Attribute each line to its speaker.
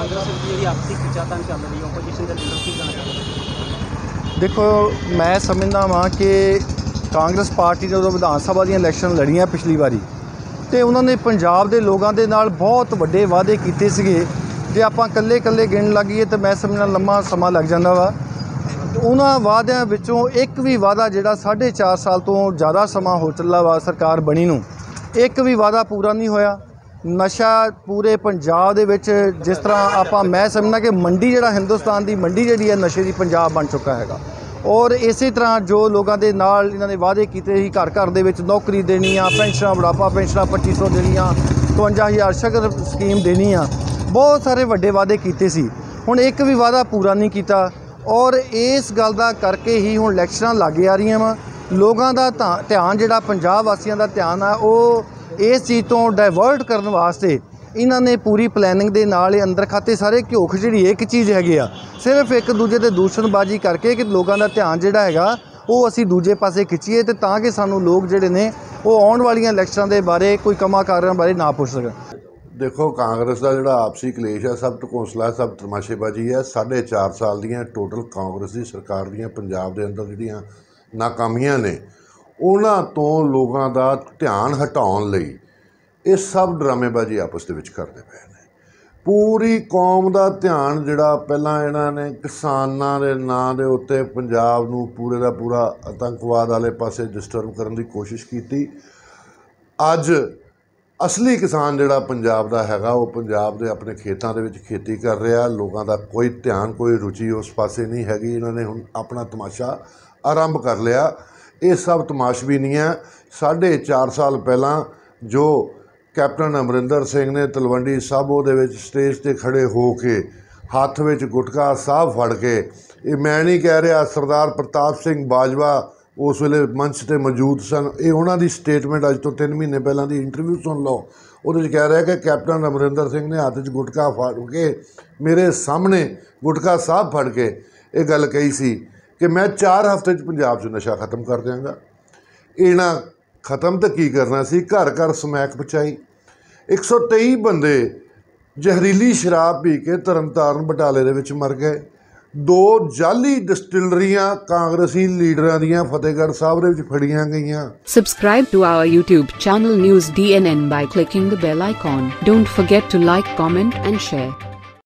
Speaker 1: ਰਾਜਨੀਤਿਕ ਖਿਚਾਤਾਂ ਚੱਲ ਰਹੀ ਹੈ ਆਪੋਜੀਸ਼ਨ ਦੇ ਲੀਡਰ ਕੀ ਕਹਿਣਾ ਚਾਹੁੰਦੇ
Speaker 2: ਦੇਖੋ, ਮੈਂ ਸਮਝਦਾ ਵਾਂ ਕਿ ਕਾਂਗਰਸ ਪਾਰਟੀ ਨੇ ਜਦੋਂ ਵਿਧਾਨ ਸਭਾ ਦੀਆਂ ਇਲੈਕਸ਼ਨ ਲੜੀਆਂ ਪਿਛਲੀ ਵਾਰੀ ਤੇ ਉਹਨਾਂ ਨੇ ਪੰਜਾਬ ਦੇ ਲੋਕਾਂ ਦੇ ਨਾਲ ਬਹੁਤ ਵੱਡੇ ਵਾਅਦੇ ਕੀਤੇ ਸੀਗੇ ਜੇ ਆਪਾਂ ਇਕੱਲੇ ਇਕੱਲੇ ਗਿਣ ਲੱਗੀਏ ਤਾਂ ਮੈਂ ਸਮਝਣਾ ਲੰਮਾ ਸਮਾਂ ਲੱਗ ਜਾਂਦਾ ਵਾ। ਉਹਨਾਂ ਵਾਅਦਿਆਂ ਵਿੱਚੋਂ ਇੱਕ ਵੀ ਵਾਅਦਾ ਜਿਹੜਾ 4.5 ਸਾਲ ਤੋਂ ਜ਼ਿਆਦਾ ਸਮਾਂ ਹੋ ਚੱਲਾ ਵਾ ਸਰਕਾਰ ਬਣੀ ਨੂੰ, ਇੱਕ ਵੀ ਵਾਅਦਾ ਪੂਰਾ ਨਹੀਂ ਹੋਇਆ। ਨਸ਼ਾ ਪੂਰੇ ਪੰਜਾਬ ਦੇ ਵਿੱਚ ਜਿਸ ਤਰ੍ਹਾਂ ਆਪਾਂ ਮੈਂ ਸਮਝਣਾ ਕਿ ਮੰਡੀ ਜਿਹੜਾ ਹਿੰਦੁਸਤਾਨ ਦੀ ਮੰਡੀ ਜਿਹੜੀ ਹੈ ਨਸ਼ੇ ਦੀ ਪੰਜਾਬ ਬਣ ਚੁੱਕਾ ਹੈਗਾ। ਔਰ ਇਸੇ ਤਰ੍ਹਾਂ ਜੋ ਲੋਕਾਂ ਦੇ ਨਾਲ ਇਹਨਾਂ ਨੇ ਵਾਅਦੇ ਕੀਤੇ ਸੀ ਘਰ ਘਰ ਦੇ ਵਿੱਚ ਨੌਕਰੀ ਦੇਣੀ ਆ, ਪੈਨਸ਼ਨਾਂ ਬੁਢਾਪਾ ਪੈਨਸ਼ਨਾਂ 2500 ਦੇਣੀਆਂ 55000 ਸ਼ਗਰ ਸਕੀਮ ਦੇਣੀ ਆ ਬਹੁਤ ਸਾਰੇ ਵੱਡੇ ਵਾਅਦੇ ਕੀਤੇ ਸੀ। ਹੁਣ ਇੱਕ ਵੀ ਵਾਅਦਾ ਪੂਰਾ ਨਹੀਂ ਕੀਤਾ ਔਰ ਇਸ ਗੱਲ ਦਾ ਕਰਕੇ ਹੀ ਹੁਣ ਇਲੈਕਸ਼ਨਾਂ ਲੱਗੇ ਆ ਰਹੀਆਂ ਵਾ। ਲੋਕਾਂ ਦਾ ਧਿਆਨ ਜਿਹੜਾ ਪੰਜਾਬ ਵਾਸੀਆਂ ਦਾ ਧਿਆਨ ਆ, ਉਹ ਇਸ ਚੀਜ਼ ਤੋਂ ਡਾਇਵਰਟ ਕਰਨ ਵਾਸਤੇ ਇਹਨਾਂ ਨੇ ਪੂਰੀ ਪਲੈਨਿੰਗ ਦੇ ਨਾਲ ਇਹ ਅੰਦਰ ਖਾਤੇ ਸਾਰੇ ਘਿਓ ਖਿਚੜੀ ਇੱਕ ਚੀਜ਼ ਹੈਗੇ ਆ। ਸਿਰਫ ਇੱਕ ਦੂਜੇ ਤੇ ਦੂਸ਼ਣਬਾਜ਼ੀ ਕਰਕੇ ਕਿ ਲੋਕਾਂ ਦਾ ਧਿਆਨ ਜਿਹੜਾ ਹੈਗਾ ਉਹ ਅਸੀਂ ਦੂਜੇ ਪਾਸੇ ਖਿੱਚੀਏ ਤੇ ਤਾਂ ਕਿ ਸਾਨੂੰ ਲੋਕ ਜਿਹੜੇ ਨੇ ਉਹ ਆਉਣ ਵਾਲੀਆਂ ਇਲੈਕਸ਼ਨਾਂ ਦੇ ਬਾਰੇ ਕੋਈ ਕੰਮਾਂ ਕਾਰਾਂ ਬਾਰੇ ਨਾ ਪੁੱਛ ਸਕਣ।
Speaker 3: ਦੇਖੋ ਕਾਂਗਰਸ ਦਾ ਜਿਹੜਾ ਆਪਸੀ ਕਲੇਸ਼ ਹੈ ਸਭ ਤੋਂ ਹੈ, ਸਭ ਤਮਾਸ਼ੇਬਾਜ਼ੀ ਹੈ ਸਾਢੇ ਚਾਰ ਸਾਲ ਦੀਆਂ ਟੋਟਲ ਕਾਂਗਰਸ ਦੀ ਸਰਕਾਰ ਦੀਆਂ ਪੰਜਾਬ ਦੇ ਅੰਦਰ ਜਿਹੜੀਆਂ ਨਾਕਾਮੀਆਂ ਨੇ ਉਹਨਾਂ ਤੋਂ ਲੋਕਾਂ ਦਾ ਧਿਆਨ ਹਟਾਉਣ ਲਈ ਇਹ ਸਭ ਡਰਾਮੇਬਾਜ਼ੀ ਆਪਸ ਦੇ ਵਿੱਚ ਕਰਦੇ ਪਏ ਨੇ। ਪੂਰੀ ਕੌਮ ਦਾ ਧਿਆਨ ਜਿਹੜਾ ਪਹਿਲਾਂ ਇਹਨਾਂ ਨੇ ਕਿਸਾਨਾਂ ਦੇ ਨਾਂ ਦੇ ਉੱਤੇ ਪੰਜਾਬ ਨੂੰ ਪੂਰੇ ਦਾ ਪੂਰਾ ਆਤੰਕਵਾਦ ਵਾਲੇ ਪਾਸੇ ਡਿਸਟਰਬ ਕਰਨ ਦੀ ਕੋਸ਼ਿਸ਼ ਕੀਤੀ। ਅੱਜ ਅਸਲੀ ਕਿਸਾਨ ਜਿਹੜਾ ਪੰਜਾਬ ਦਾ ਹੈਗਾ, ਉਹ ਪੰਜਾਬ ਦੇ ਆਪਣੇ ਖੇਤਾਂ ਦੇ ਵਿੱਚ ਖੇਤੀ ਕਰ ਰਿਹਾ। ਲੋਕਾਂ ਦਾ ਕੋਈ ਧਿਆਨ, ਕੋਈ ਰੁਚੀ ਉਸ ਪਾਸੇ ਨਹੀਂ ਹੈਗੀ। ਇਹਨਾਂ ਨੇ ਹੁਣ ਆਪਣਾ ਤਮਾਸ਼ਾ ਆਰੰਭ ਕਰ ਲਿਆ। ਇਹ ਸਭ ਤਮਾਸ਼ਬੀਨੀਆਂ ਸਾਢੇ ਚਾਰ ਸਾਲ ਪਹਿਲਾਂ ਜੋ ਕੈਪਟਨ ਅਮਰਿੰਦਰ ਸਿੰਘ ਨੇ ਤਲਵੰਡੀ ਸਾਬੋ ਦੇ ਵਿੱਚ ਸਟੇਜ ਤੇ ਖੜੇ ਹੋ ਕੇ ਹੱਥ ਵਿੱਚ ਗੁਟਕਾ ਸਾਹਿਬ ਫੜ ਕੇ, ਇਹ ਮੈਂ ਨਹੀਂ ਕਹਿ ਰਿਹਾ ਸਰਦਾਰ ਪ੍ਰਤਾਪ ਸਿੰਘ ਬਾਜਵਾ ਉਸ ਵੇਲੇ ਮੰਚ ਤੇ ਮੌਜੂਦ ਸਨ। ਇਹ ਉਹਨਾਂ ਦੀ ਸਟੇਟਮੈਂਟ ਅੱਜ ਤੋਂ 3 ਮਹੀਨੇ ਪਹਿਲਾਂ ਦੀ ਇੰਟਰਵਿਊ ਸੁਣ ਲਓ। ਉਹਦੇ 'ਚ ਕਹਿ ਰਿਹਾ ਕਿ ਕੈਪਟਨ ਅਮਰਿੰਦਰ ਸਿੰਘ ਨੇ ਹੱਥ 'ਚ ਗੁਟਕਾ ਫੜ ਕੇ ਮੇਰੇ ਸਾਹਮਣੇ ਗੁਟਕਾ ਸਾਹਿਬ ਫੜ ਕੇ ਇਹ ਗੱਲ ਕਹੀ ਸੀ। ਕਿ ਮੈਂ 4 ਹਫ਼ਤੇ 'ਚ ਪੰਜਾਬ 'ਚ ਨਸ਼ਾ ਖਤਮ ਕਰ ਦਿਆਂਗਾ। ਇਹਨਾਂ ਖਤਮ ਤਾਂ ਕੀ ਕਰਨਾ ਸੀ? ਘਰ ਘਰ ਸਮੈਕ ਪਚਾਈ 123 ਬੰਦੇ ਜ਼ਹਿਰੀਲੀ ਸ਼ਰਾਬ ਪੀ ਕੇ ਤਰਨਤਾਰਨ ਬਟਾਲੇ ਦੇ ਵਿੱਚ ਮਰ ਗਏ। ਦੋ ਜਾਲੀ ਡਿਸਟਿਲਰੀਆਂ ਕਾਂਗਰਸੀ ਲੀਡਰਾਂ ਦੀਆਂ ਫਤਿਹਗੜ੍ਹ ਸਾਹਿਬ ਦੇ ਵਿੱਚ ਫੜੀਆਂ ਗਈਆਂ।
Speaker 4: Subscribe to our YouTube channel News DNN by clicking the bell icon. Don't forget to like, comment, and share.